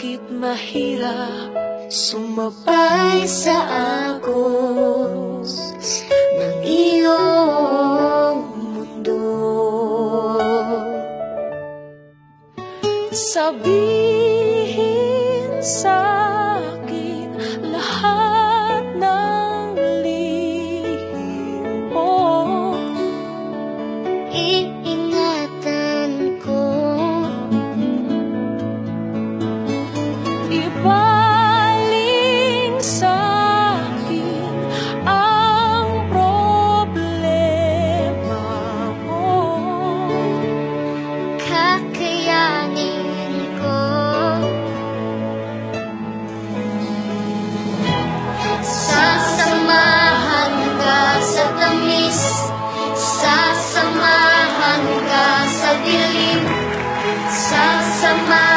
Bakit mahirap sumabay sa agos ng iyong mundo? Sabihin sa akin lahat ng lihim mo. sama-sama